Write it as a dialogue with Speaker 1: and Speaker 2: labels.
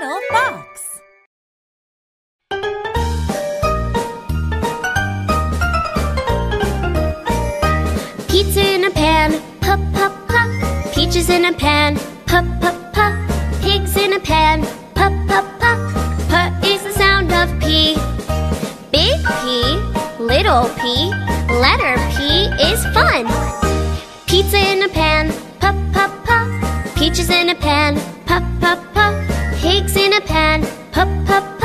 Speaker 1: little fox.
Speaker 2: Pizza in a pan, pup, pup, pup. Peaches in a pan, pup, pup, pup. Pigs in a pan, pup, pup, pup. Put is the sound of P. Big P, little p, letter P is fun. Pizza in a pan, pup, pup, pup. Peaches in a pan, pup, pup, pup a pan. Pup, pup,